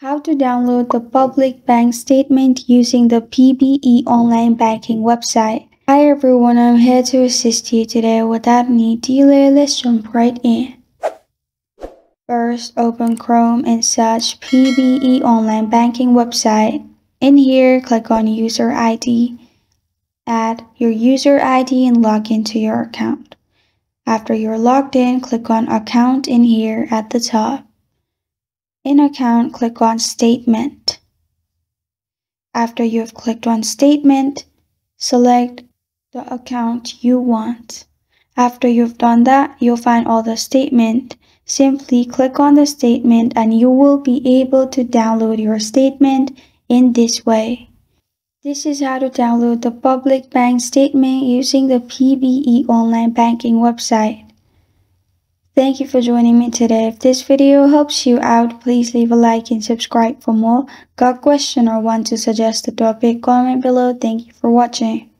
How to download the public bank statement using the PBE online banking website. Hi everyone, I'm here to assist you today. Without any delay, let's jump right in. First, open Chrome and search PBE online banking website. In here, click on user ID. Add your user ID and log into your account. After you're logged in, click on account in here at the top. In Account, click on Statement. After you've clicked on Statement, select the account you want. After you've done that, you'll find all the statement. Simply click on the statement and you will be able to download your statement in this way. This is how to download the public bank statement using the PBE online banking website. Thank you for joining me today. If this video helps you out, please leave a like and subscribe for more. Got a question or want to suggest a topic? Comment below. Thank you for watching.